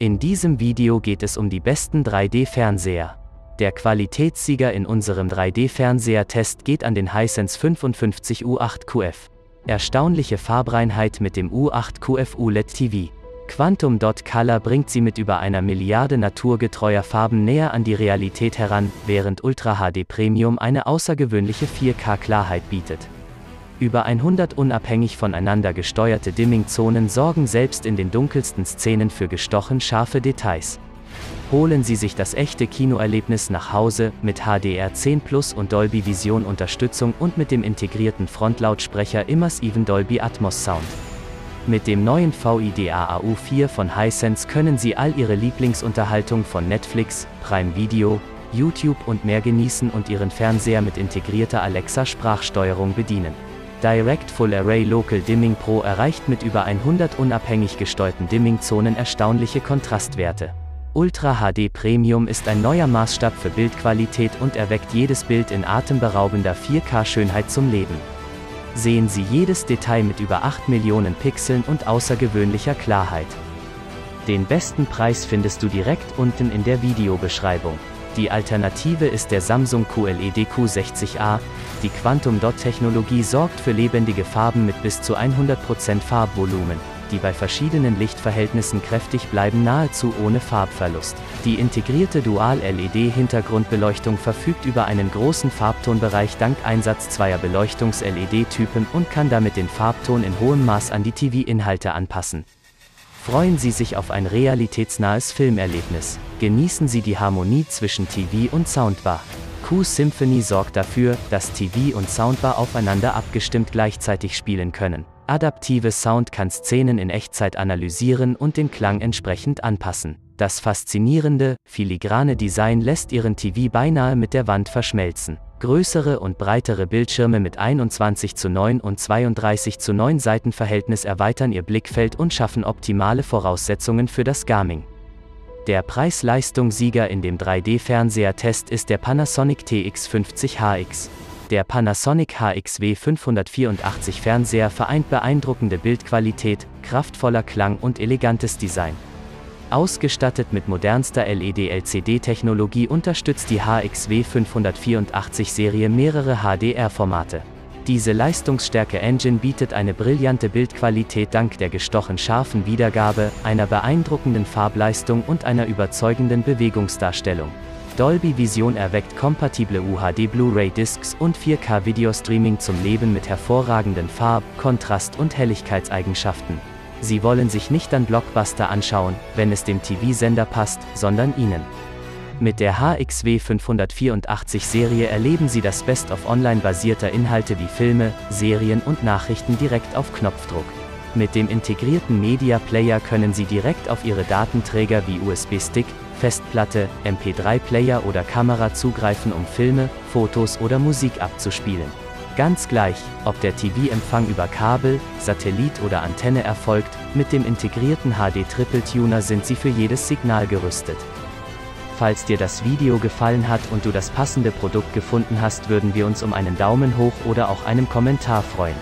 In diesem Video geht es um die besten 3D-Fernseher. Der Qualitätssieger in unserem 3D-Fernseher-Test geht an den Hisense 55 U8QF. Erstaunliche Farbreinheit mit dem U8QF ULED TV. Quantum Dot Color bringt sie mit über einer Milliarde naturgetreuer Farben näher an die Realität heran, während Ultra HD Premium eine außergewöhnliche 4K-Klarheit bietet. Über 100 unabhängig voneinander gesteuerte Dimming-Zonen sorgen selbst in den dunkelsten Szenen für gestochen scharfe Details. Holen Sie sich das echte Kinoerlebnis nach Hause mit HDR10 Plus und Dolby Vision Unterstützung und mit dem integrierten Frontlautsprecher Immersiven Dolby Atmos Sound. Mit dem neuen VIDA AU4 von Hisense können Sie all Ihre Lieblingsunterhaltung von Netflix, Prime Video, YouTube und mehr genießen und Ihren Fernseher mit integrierter Alexa Sprachsteuerung bedienen. Direct Full Array Local Dimming Pro erreicht mit über 100 unabhängig gesteuerten Dimming-Zonen erstaunliche Kontrastwerte. Ultra HD Premium ist ein neuer Maßstab für Bildqualität und erweckt jedes Bild in atemberaubender 4K-Schönheit zum Leben. Sehen Sie jedes Detail mit über 8 Millionen Pixeln und außergewöhnlicher Klarheit. Den besten Preis findest du direkt unten in der Videobeschreibung. Die Alternative ist der Samsung QLED Q60A. Die Quantum Dot Technologie sorgt für lebendige Farben mit bis zu 100% Farbvolumen, die bei verschiedenen Lichtverhältnissen kräftig bleiben nahezu ohne Farbverlust. Die integrierte Dual-LED-Hintergrundbeleuchtung verfügt über einen großen Farbtonbereich dank Einsatz zweier Beleuchtungs-LED-Typen und kann damit den Farbton in hohem Maß an die TV-Inhalte anpassen. Freuen Sie sich auf ein realitätsnahes Filmerlebnis. Genießen Sie die Harmonie zwischen TV und Soundbar. Q-Symphony sorgt dafür, dass TV und Soundbar aufeinander abgestimmt gleichzeitig spielen können. Adaptive Sound kann Szenen in Echtzeit analysieren und den Klang entsprechend anpassen. Das faszinierende, filigrane Design lässt Ihren TV beinahe mit der Wand verschmelzen. Größere und breitere Bildschirme mit 21 zu 9 und 32 zu 9 Seitenverhältnis erweitern Ihr Blickfeld und schaffen optimale Voraussetzungen für das Gaming. Der Preis-Leistung-Sieger in dem 3D-Fernseher-Test ist der Panasonic TX50HX. Der Panasonic HXW 584 Fernseher vereint beeindruckende Bildqualität, kraftvoller Klang und elegantes Design. Ausgestattet mit modernster LED-LCD-Technologie unterstützt die HXW 584 Serie mehrere HDR-Formate. Diese leistungsstärke Engine bietet eine brillante Bildqualität dank der gestochen scharfen Wiedergabe, einer beeindruckenden Farbleistung und einer überzeugenden Bewegungsdarstellung. Dolby Vision erweckt kompatible UHD Blu-ray Discs und 4K Videostreaming zum Leben mit hervorragenden Farb-, Kontrast- und Helligkeitseigenschaften. Sie wollen sich nicht an Blockbuster anschauen, wenn es dem TV-Sender passt, sondern Ihnen. Mit der HXW 584 Serie erleben Sie das Best of online-basierter Inhalte wie Filme, Serien und Nachrichten direkt auf Knopfdruck. Mit dem integrierten Media Player können Sie direkt auf Ihre Datenträger wie USB-Stick, Festplatte, MP3-Player oder Kamera zugreifen, um Filme, Fotos oder Musik abzuspielen. Ganz gleich, ob der TV-Empfang über Kabel, Satellit oder Antenne erfolgt, mit dem integrierten HD Triple Tuner sind sie für jedes Signal gerüstet. Falls dir das Video gefallen hat und du das passende Produkt gefunden hast, würden wir uns um einen Daumen hoch oder auch einem Kommentar freuen.